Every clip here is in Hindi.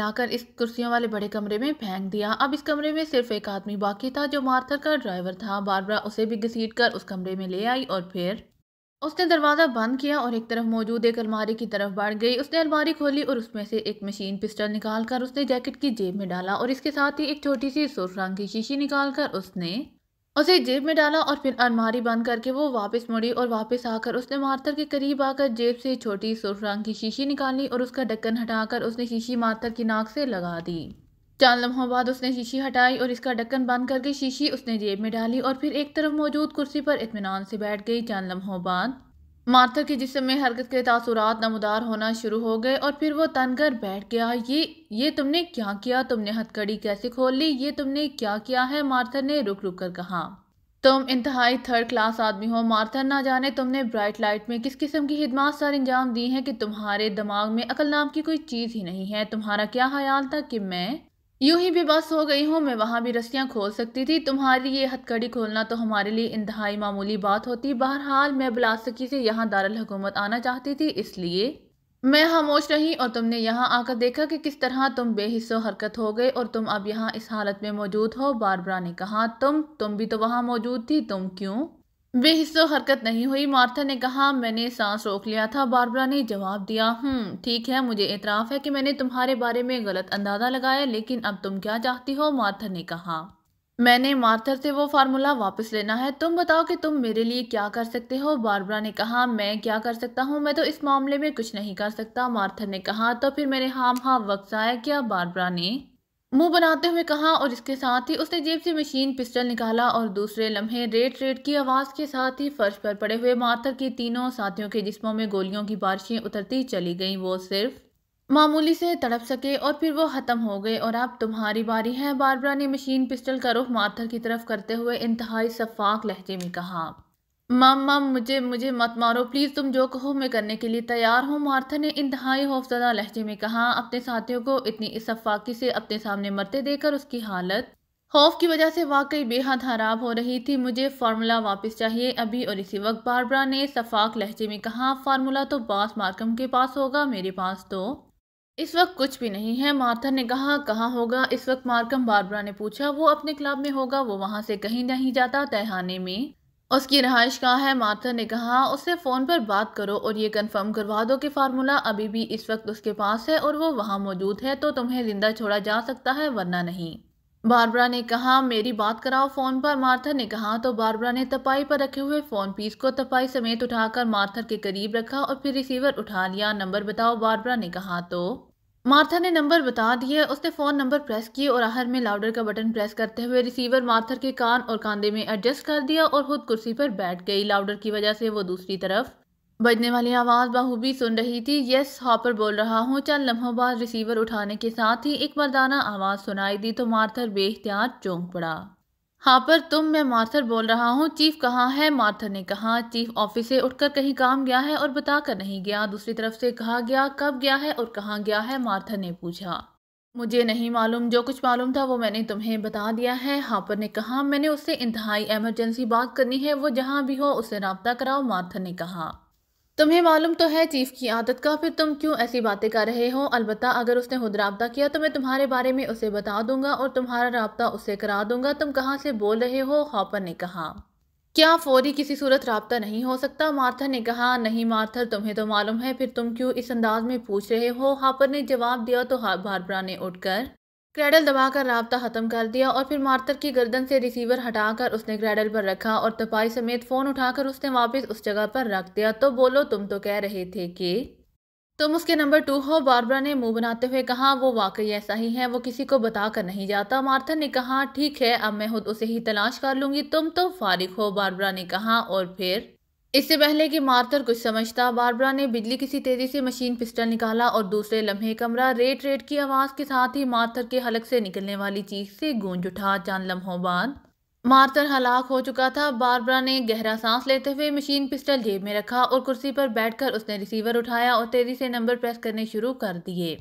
लाकर इस कुर्सियों वाले बड़े कमरे में फेंक दिया। अब इस कमरे में सिर्फ़ एक आदमी बाकी था जो मार्थर का ड्राइवर था। बारबरा उसे भी घसीट कर उस कमरे में ले आई और फिर उसने दरवाज़ा बंद किया और एक तरफ़ मौजूद एक अलमारी की तरफ़ बढ़ गई। उसने अलमारी खोली और उसमें से एक मशीन पिस्टल निकाल कर उसने जैकेट की जेब में डाला और इसके साथ ही एक छोटी सी सुर्ख रंग की शीशी निकाल कर उसने उसे जेब में डाला और फिर अलमारी बंद करके वो वापस मुड़ी और वापस आकर उसने मार्थर के करीब आकर जेब से छोटी सुर्ख रंग की शीशी निकाली और उसका ढक्कन हटाकर उसने शीशी मार्थर की नाक से लगा दी। चंद लम्हों बाद उसने शीशी हटाई और इसका ढक्कन बंद करके शीशी उसने जेब में डाली और फिर एक तरफ़ मौजूद कुर्सी पर इतमान से बैठ गई चंद लम्हों बाद। मार्थर के जिसम में हरकत के तासुरात नमदार होना शुरू हो गए और फिर वो तन कर बैठ गया। ये ये तुमने क्या किया? तुमने हथकड़ी कैसे खोल ली? ये तुमने क्या किया है? मार्थर ने रुक रुक कर कहा। तुम इंतहाई थर्ड क्लास आदमी हो। मार्थर ना जाने तुमने ब्राइट लाइट में किस किस्म की हिदमात सर अंजाम दी हैं कि तुम्हारे दिमाग में अकल नाम की कोई चीज़ ही नहीं है। तुम्हारा क्या ख्याल था कि मैं यूँ ही बेबस हो गई हूँ, मैं वहाँ भी रस्सियाँ खोल सकती थी। तुम्हारी ये हथकड़ी खोलना तो हमारे लिए इंतहाई मामूली बात होती। बहरहाल, मैं बिलासकी से यहाँ दारुल हुकूमत आना चाहती थी, इसलिए मैं खामोश रही और तुमने यहाँ आकर देखा कि किस तरह तुम बेहिस्सो हरकत हो गए और तुम अब यहाँ इस हालत में मौजूद हो। बारबरा ने कहा, तुम तुम भी तो वहाँ मौजूद थी, तुम क्यों? बेहिस्सो हरकत नहीं हुई। मार्था ने कहा, मैंने सांस रोक लिया था, बारबरा ने जवाब दिया हम्म ठीक है, मुझे एतराफ़ है कि मैंने तुम्हारे बारे में गलत अंदाज़ा लगाया, लेकिन अब तुम क्या चाहती हो? मार्थर ने कहा, मैंने मार्थर से वो फार्मूला वापस लेना है। तुम बताओ कि तुम मेरे लिए क्या कर सकते हो? बारबरा ने कहा, मैं क्या कर सकता हूँ? मैं तो इस मामले में कुछ नहीं कर सकता। मार्थर ने कहा तो फिर मेरे हाम हाँ वक्त आया क्या? बारबरा ने मुँह बनाते हुए कहा और इसके साथ ही उसने जेब से मशीन, पिस्टल निकाला और दूसरे लम्हे रेट रेट की आवाज़ के साथ ही फर्श पर पड़े हुए मातर के तीनों साथियों के जिस्मों में गोलियों की बारिशें उतरती चली गईं। वो सिर्फ़ मामूली से तड़प सके और फिर वो ख़त्म हो गए और अब तुम्हारी बारी है बारबरा ने मशीन, पिस्टल का रुख माथर की तरफ़ करते हुए इंतहाई सफाक लहजे में कहा। मम मम मुझे मुझे मत मारो। प्लीज़ तुम जो कहो मैं करने के लिए तैयार हूँ। मार्था ने इंतहाई खौफजदा लहजे में कहा, अपने साथियों को इतनी इस इसफाकी से अपने सामने मरते देखकर उसकी हालत। खौफ की वजह से वाकई बेहद खराब हो रही थी। मुझे फार्मूला वापस चाहिए अभी और इसी वक्त बारबरा ने सफाक लहजे में कहा, फार्मूला तो बास मार्कम के पास होगा, मेरे पास तो इस वक्त कुछ भी नहीं है। मार्थर ने कहा, कहाँ होगा? इस वक्त मार्कम बारबरा ने पूछा, वो अपने क्लब में होगा, वो वहाँ से कहीं नहीं जाता तहहाने में। उसकी रहाइश कहाँ है? मार्थर ने कहा, उससे फ़ोन पर बात करो और ये कंफर्म करवा दो कि फार्मूला अभी भी इस वक्त उसके पास है और वो वहाँ मौजूद है तो तुम्हें ज़िंदा छोड़ा जा सकता है, वरना नहीं। बारबरा ने कहा, मेरी बात कराओ फ़ोन पर। मार्थर ने कहा तो बारबरा ने तपाई पर रखे हुए फ़ोन पीस को तपाई समेत उठाकर मार्थर के करीब रखा और फिर रिसीवर उठा लिया। नंबर बताओ, बारबरा ने कहा तो? मार्था ने नंबर बता दिए, उसने फ़ोन नंबर प्रेस किए और आहर में लाउडर का बटन प्रेस करते हुए रिसीवर मार्थर के कान और कांधे में एडजस्ट कर दिया और खुद कुर्सी पर बैठ गई। लाउडर की वजह से वो दूसरी तरफ़ बजने वाली आवाज़ बाहूबी सुन रही थी। यस, हॉपर बोल रहा हूँ। चंद लम्हों बाद रिसीवर उठाने के साथ ही एक मर्दाना आवाज़ सुनाई दी तो मार्थर बेख्तियार चौंक पड़ा। हाँ पर तुम, मैं मार्थर बोल रहा हूँ, चीफ कहाँ है? मार्थर ने कहा, चीफ ऑफ़िस से उठकर कहीं काम गया है और बता कर नहीं गया। दूसरी तरफ़ से कहा गया, कब गया है और कहाँ गया है? मार्थर ने पूछा। मुझे नहीं मालूम, जो कुछ मालूम था वो मैंने तुम्हें बता दिया है। हापर ने कहा, मैंने उससे इंतहाई एमरजेंसी बात करनी है, वो जहाँ भी हो, उससे रबता कराओ, मार्थर ने कहा। तुम्हें मालूम तो है चीफ की आदत का, फिर तुम क्यों ऐसी बातें कर रहे हो? अलबत्ता, अगर उसने खुद रबता किया तो मैं तुम्हारे बारे में उसे बता दूँगा और तुम्हारा रबता उसे करा दूँगा। तुम कहाँ से बोल रहे हो? हॉपर ने कहा। क्या फौरी किसी सूरत रबता नहीं हो सकता? मार्थर ने कहा, नहीं मार्थर, तुम्हें तो मालूम है, फिर तुम क्यों इस अंदाज में पूछ रहे हो? हापर ने जवाब दिया तो बारबरा ने उठकर क्रेडल दबाकर रबता ख़त्म कर दिया और फिर मार्तर की गर्दन से रिसीवर हटाकर उसने क्रेडल पर रखा और तपाई समेत फ़ोन उठाकर उसने वापस उस जगह पर रख दिया। तो बोलो, तुम तो कह रहे थे कि तुम उसके नंबर टू हो। बारबरा ने मुँह बनाते हुए कहा, वो वाकई ऐसा ही है, वो किसी को बता कर नहीं जाता। मार्थर ने कहा, ठीक है, अब मैं खुद उसे ही तलाश कर लूँगी। तुम तो फारिग हो बारबरा ने कहा और फिर इससे पहले कि मार्थर कुछ समझता, बारबरा ने बिजली किसी तेज़ी से मशीन पिस्टल निकाला और दूसरे लम्हे कमरा रेट रेट की आवाज़ के साथ ही मार्थर के हलक से निकलने वाली चीख से गूंज उठा चाँद लम्हों बाद। मार्थर हलाक हो चुका था। बारबरा ने गहरा सांस लेते हुए मशीन पिस्टल जेब में रखा और कुर्सी पर बैठकर उसने रिसीवर उठाया और तेज़ी से नंबर प्रेस करने शुरू कर दिए।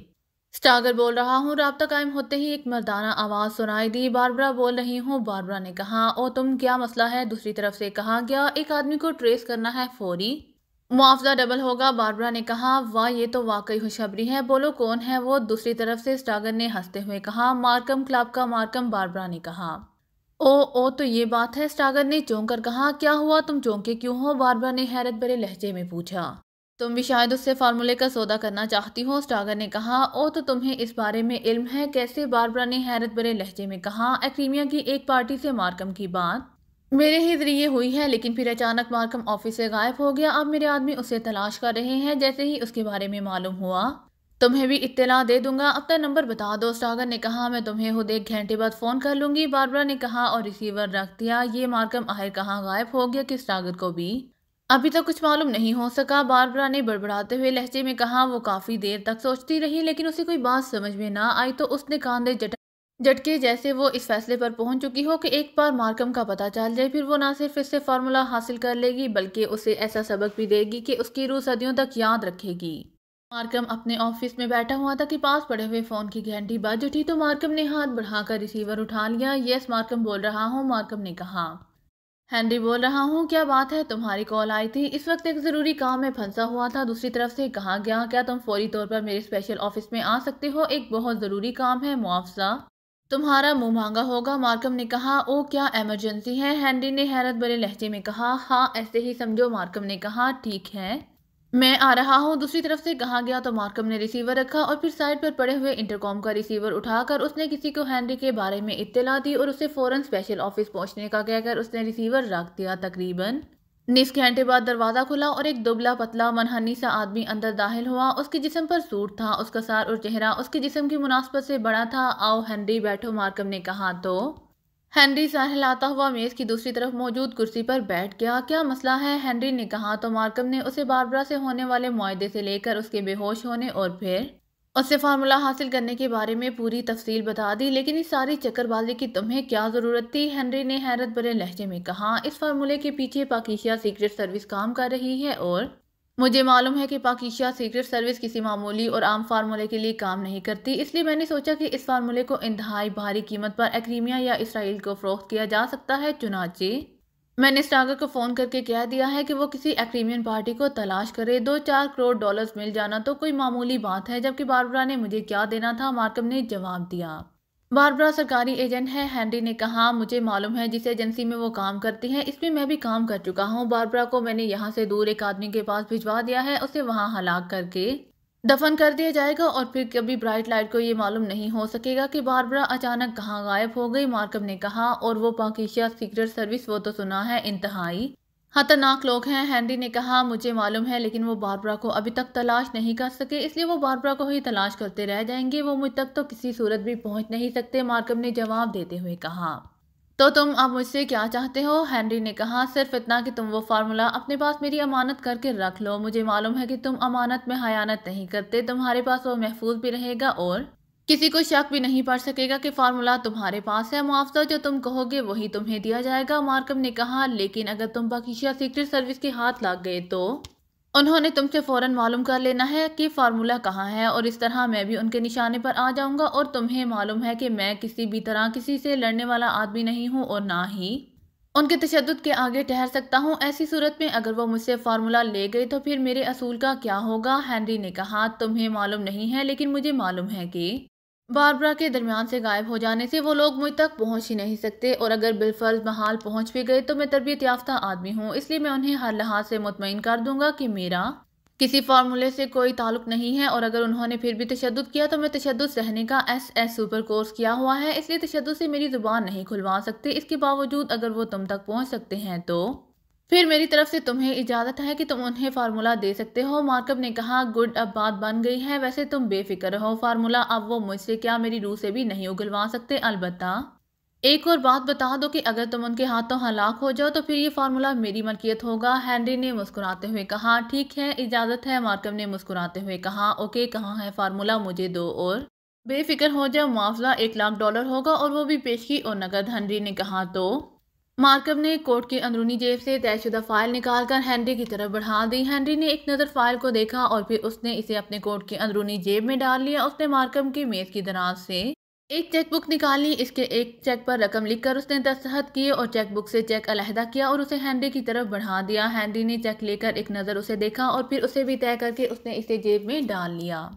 स्टागर बोल रहा हूँ, रबता कायम होते ही एक मर्दाना आवाज़ सुनाई दी। बारबरा बोल रही हूँ, बारबरा ने कहा, ओ, तुम क्या मसला है? दूसरी तरफ़ से कहा गया एक आदमी को ट्रेस करना है फौरी? मुआवजा डबल होगा, बारबरा ने कहा, वाह, ये तो वाकई खुशखबरी है, बोलो कौन है वो? दूसरी तरफ़ से स्टागर ने हँसते हुए कहा, मार्कम क्लब का मार्कम, बारबरा ने कहा। ओ ओ तो ये बात है? स्टागर ने चौंक कर कहा, क्या हुआ? तुम चौंके क्यों हो? बारबरा ने हैरत भरे लहजे में पूछा। तुम भी शायद उससे फार्मूले का सौदा करना चाहती हो, स्टागर ने कहा। ओ तो तुम्हें इस बारे में इल्म है? कैसे बारबरा ने हैरत भरे लहजे में कहा एक्रीमिया की एक पार्टी से मार्कम की बात मेरे ही ज़रिए हुई है, लेकिन फिर अचानक मार्कम ऑफ़िस से गायब हो गया। अब मेरे आदमी उसे तलाश कर रहे हैं, जैसे ही उसके बारे में मालूम हुआ। तुम्हें भी इत्तला दे दूँगा। अपना नंबर बता दो, स्टागर ने कहा। मैं तुम्हें खुद एक घंटे बाद फ़ोन कर लूँगी। बारबरा ने कहा, और रिसीवर रख दिया। ये मार्कम आहिर कहाँ गायब हो गया? कि स्टागर को भी? अभी तक तो कुछ मालूम नहीं हो सका। बारबरा ने बड़बड़ाते हुए लहजे में कहा, वो काफ़ी देर तक सोचती रही, लेकिन उसे कोई बात समझ में ना आई तो उसने कांधे जट, झटके जैसे वो इस फैसले पर पहुँच चुकी हो कि एक बार मार्कम का पता चल जाए, फिर वो ना सिर्फ़ इससे फार्मूला हासिल कर लेगी, बल्कि उसे ऐसा सबक भी देगी कि उसकी रूह सदियों तक याद रखेगी। मार्कम अपने ऑफ़िस में बैठा हुआ था कि पास पड़े हुए फ़ोन की घंटी बज उठी तो मार्कम ने हाथ बढ़ाकर रिसीवर उठा लिया। यस, मार्कम बोल रहा हूँ, मार्कम ने कहा। हैंनरी बोल रहा हूँ, क्या बात है? तुम्हारी कॉल आई थी। इस वक्त एक ज़रूरी काम में फंसा हुआ था। दूसरी तरफ़ से कहा गया, क्या तुम फौरी तौर पर मेरे स्पेशल ऑफ़िस में आ सकते हो? एक बहुत ज़रूरी काम है, मुआवजा। तुम्हारा मुँह मांगा होगा, मार्कम ने कहा। ओ, क्या इमरजेंसी है? हैंडी ने हैरत भरे लहजे में कहा हाँ ऐसे ही समझो, मार्कम ने कहा। ठीक है। मैं आ रहा हूँ। दूसरी तरफ़ से कहा गया तो मार्कम ने रिसीवर रखा और फिर साइड पर पड़े हुए इंटरकॉम का रिसीवर उठाकर उसने किसी को हैंडी के बारे में इत्तला दी और उसे फ़ौरन स्पेशल ऑफ़िस पहुँचने का कहकर उसने रिसीवर रख दिया तकरीबन। निस घंटे बाद दरवाज़ा खुला और एक दुबला पतला मनहनी सा आदमी अंदर दाखिल हुआ। उसके जिसम पर सूट था, उसका सार और चेहरा उसके जिसम की मुनासबत से बड़ा था। आओ हेनरी बैठो, मार्कम ने कहा तो। हेनरी साहिल आता हुआ मेज़ की दूसरी तरफ़ मौजूद कुर्सी पर बैठ गया। क्या मसला है? हेनरी ने कहा तो मार्कम ने उसे बारबरा से होने वाले मुआदे से लेकर उसके बेहोश होने और फिर उससे फार्मूला हासिल करने के बारे में पूरी तफसील बता दी। लेकिन इस सारी चक्करबाजी की तुम्हें क्या ज़रूरत थी? हेनरी ने हैरत भरे लहजे में कहा, इस फार्मूले के पीछे पाकिशिया सीक्रेट सर्विस काम कर रही है और मुझे मालूम है कि पाकिशिया सीक्रेट सर्विस किसी मामूली और आम फार्मूले के लिए काम नहीं करती, इसलिए मैंने सोचा कि इस फार्मूले को इंतहाई भारी कीमत पर एक्रीमिया या इसराइल को फ़रोख्त किया जा सकता है, चुनाचे। मैंने स्टागर को फ़ोन करके कह दिया है कि वो किसी एक्रीमियन पार्टी को तलाश करे। दो चार करोड़ डॉलर्स मिल जाना तो कोई मामूली बात है, जबकि बारबरा ने मुझे क्या देना था, मार्कम ने जवाब दिया। बारबरा सरकारी एजेंट है, हैंडी ने कहा, मुझे मालूम है जिस एजेंसी में वो काम करती है, इसमें मैं भी काम कर चुका हूँ। बारबरा को मैंने यहाँ से दूर एक आदमी के पास भिजवा दिया है, उसे वहाँ हलाक करके दफन कर दिया जाएगा और फिर कभी ब्राइट लाइट को ये मालूम नहीं हो सकेगा कि बारबरा अचानक कहाँ गायब हो गई, मार्कम ने कहा, और वो पाकिशिया सीक्रेट सर्विस वो तो सुना है, इंतहाई खतरनाक लोग हैं। हैंडी ने कहा, मुझे मालूम है, लेकिन वो बारबरा को अभी तक तलाश नहीं कर सके। इसलिए वो बारबरा को ही तलाश करते रह जाएँगे। वो मुझ तक तो किसी सूरत भी पहुँच नहीं सकते, मार्कम ने जवाब देते हुए कहा। तो तुम अब मुझसे क्या चाहते हो? हेनरी ने कहा, सिर्फ़ इतना कि तुम वो फार्मूला अपने पास मेरी अमानत करके रख लो। मुझे मालूम है कि तुम अमानत में हयानत नहीं करते। तुम्हारे पास वो महफूज भी रहेगा और किसी को शक भी नहीं पड़ सकेगा कि फार्मूला तुम्हारे पास है। मुआवजा जो तुम कहोगे, वही तुम्हें दिया जाएगा, मार्कम ने कहा। लेकिन अगर तुम पाकिशिया सीक्रेट सर्विस के हाथ लग गए तो? उन्होंने तुमसे फ़ौरन मालूम कर लेना है कि फार्मूला कहाँ है, और इस तरह मैं भी उनके निशाने पर आ जाऊँगा, और तुम्हें मालूम है कि मैं किसी भी तरह किसी से लड़ने वाला आदमी नहीं हूँ, और ना ही उनके तशद के आगे ठहर सकता हूँ। ऐसी सूरत में अगर वो मुझसे फार्मूला ले गए तो फिर मेरे असूल का क्या होगा? हैंनरी ने कहा, तुम्हें मालूम नहीं है, लेकिन मुझे मालूम है कि बारबरा के दरमियान से गायब हो जाने से वो लोग मुझ तक पहुँच ही नहीं सकते और अगर बिलफर्ज महाल पहुँच भी गए तो मैं तरबियत याफ्ता आदमी हूँ, इसलिए मैं उन्हें हर लिहाज से मुतमिन कर दूँगा कि मेरा किसी फार्मूले से कोई ताल्लुक नहीं है और अगर उन्होंने फिर भी तशद किया तो मैं तशद सहने का एस एस सुपर कोर्स किया हुआ है, इसलिए तशद से मेरी ज़ुबान नहीं खुलवा सकते। इसके बावजूद अगर वो तुम तक पहुँच सकते हैं तो फिर मेरी तरफ़ से तुम्हें इजाज़त है कि तुम उन्हें फार्मूला दे सकते हो। मार्कअप ने कहा, गुड, अब बात बन गई है। वैसे तुम बेफिक्र हो फार्मूला, अब वो मुझसे क्या मेरी रूह से भी नहीं उगलवा सकते? अलबत्ता, एक और बात बता दो कि अगर तुम उनके हाथों हलाक हो जाओ तो फिर ये फार्मूला मेरी मलकियत होगा। हैंनरी ने मुस्कुराते हुए कहा, ठीक है, इजाज़त है। मार्कम ने मुस्कुराते हुए कहा, ओके, कहाँ है फार्मूला? मुझे दो और। बेफिक्र हो जाओ, मुआवजा एक लाख डॉलर होगा और वो भी पेश की और नकद। हेनरी ने कहा तो? मार्कब ने कोर्ट की अंदरूनी जेब से तयशुदा फ़ाइल निकालकर हेनरी की तरफ़ बढ़ा दी। हेनरी ने एक नज़र फ़ाइल को देखा और फिर उसने इसे अपने कोर्ट की अंदरूनी जेब में डाल लिया। उसने मार्कब की मेज़ की दराज से एक चेक बुक निकाली। इसके एक चेक पर रकम लिखकर उसने दस्तखत किए और चेक बुक से चेक अलहदा किया और उसे हैंडी की तरफ़ बढ़ा दिया। हैंडी ने चेक लेकर एक नज़र उसे देखा और फिर उसे भी तय करके उसने इसे जेब में डाल लिया।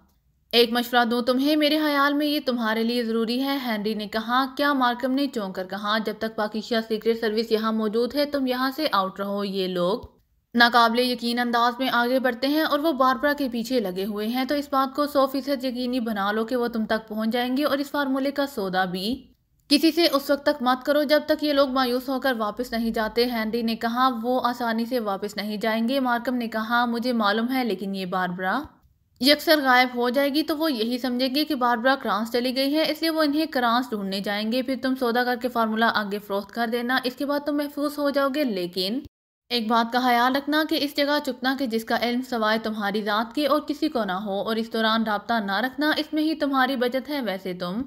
एक मशवरा दूँ तुम्हें, मेरे ख्याल में ये तुम्हारे लिए ज़रूरी है। हैंनरी ने कहा, क्या मार्कम ने चौंक कर कहा, जब तक पाकिस्तान सीक्रेट सर्विस यहाँ मौजूद है, तुम यहाँ से आउट रहो, ये लोग? नाकाबले यकीन अंदाज में आगे बढ़ते हैं और वो बारबरा के पीछे लगे हुए हैं। तो इस बात को सौ फ़ीसद यकीनी बना लो कि वो तुम तक पहुँच जाएँगे और इस फार्मूले का सौदा भी। किसी से उस वक्त तक मत करो जब तक ये लोग मायूस होकर वापस नहीं जाते। हैंनरी ने कहा, वो आसानी से वापस नहीं जाएँगे। मार्कम ने कहा, मुझे मालूम है, लेकिन ये बारबरा यकसर गायब हो जाएगी तो वो यही समझेंगे कि बार बार क्रांस चली गई है, इसलिए वो इन्हें क्रांस ढूँढने जाएँगे। फिर तुम सौदा करके फार्मूला आगे फरोख्त कर देना, इसके बाद तुम महफूज हो जाओगे। लेकिन एक बात का ख्याल रखना कि इस जगह चुकना कि जिसका इल्म सवाए तुम्हारी ज़ात के और किसी को ना हो, और इस दौरान रबता ना रखना, इसमें ही तुम्हारी बचत है। वैसे तुम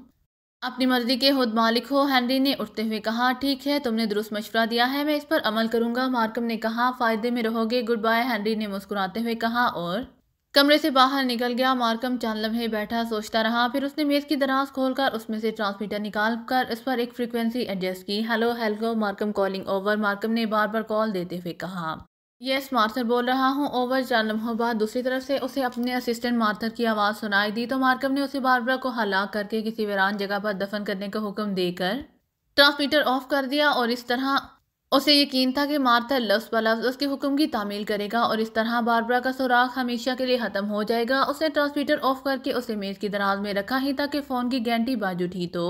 अपनी मर्ज़ी के खुद मालिक हो। हैंनरी ने उठते हुए कहा, ठीक है, तुमने दुरुस्त मशवरा दिया है, मैं इस पर अमल करूँगा। मार्कम ने कहा, फ़ायदे में रहोगे। गुड बाय, हैंनरी ने मुस्कुराते हुए कहा, और कमरे से बाहर निकल गया। मार्कम चाँद लम्हे बैठा सोचता रहा। फिर उसने मेज़ की दराज खोलकर उसमें से ट्रांसमीटर निकाल कर इस पर एक फ्रीक्वेंसी एडजस्ट की। Hello hello Markham calling over. Markham ने बार बार कॉल देते हुए कहा। यस मार्थर बोल रहा हूँ। ओवर चार लम्हों बाद दूसरी तरफ़ से उसे अपने असिस्टेंट मार्थर की आवाज़ सुनाई दी। तो मार्कम ने उसे बारबरा को हलाक करके किसी वीरान जगह पर दफन करने का हुक्म देकर ट्रांसमीटर ऑफ़ कर दिया और इस तरह उसे यकीन था कि मार्था लफ्ज़ ब लफ्ज़ उसके हुक्म की तामील करेगा और इस तरह बारबरा का सुराग हमेशा के लिए ख़त्म हो जाएगा। उसने ट्रांसमीटर ऑफ़ करके उसे मेज़ की दराज में रखा ही ताकि फ़ोन की घंटी बाज उठी तो।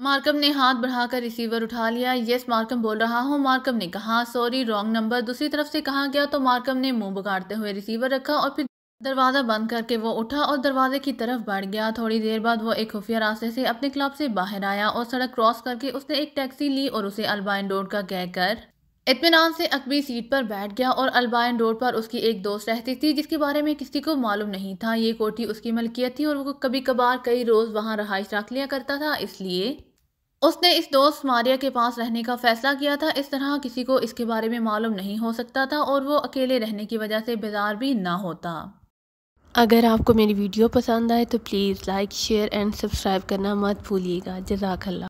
मार्कम ने हाथ बढ़ाकर रिसीवर उठा लिया। यस, मार्कम बोल रहा हूँ। मार्कम ने कहा, सॉरी, रॉन्ग नंबर। दूसरी तरफ़ से कहा गया तो मार्कम ने मुँह बगाड़ते हुए रिसीवर रखा और फिर दरवाज़ा बंद करके वो उठा और दरवाजे की तरफ़ बढ़ गया। थोड़ी देर बाद वो एक खुफिया रास्ते से अपने क्लब से बाहर आया और सड़क क्रॉस करके उसने एक टैक्सी ली और उसे अल्बाइन रोड का कहकर इतमान से अकबी सीट पर बैठ गया और अल्बाइन रोड पर उसकी एक दोस्त रहती थी, जिसके बारे में किसी को मालूम नहीं था। ये कोठी उसकी मलकियत थी और वो कभी कभार कई रोज़ वहाँ रहाइश रख लिया करता था, इसलिए उसने इस दोस्त मारिया के पास रहने का फैसला किया था। इस तरह किसी को इसके बारे में मालूम नहीं हो सकता था और वो अकेले रहने की वजह से बेजार भी ना होता। अगर आपको मेरी वीडियो पसंद आए तो please like, share and subscribe करना मत भूलिएगा। जजाकल्ला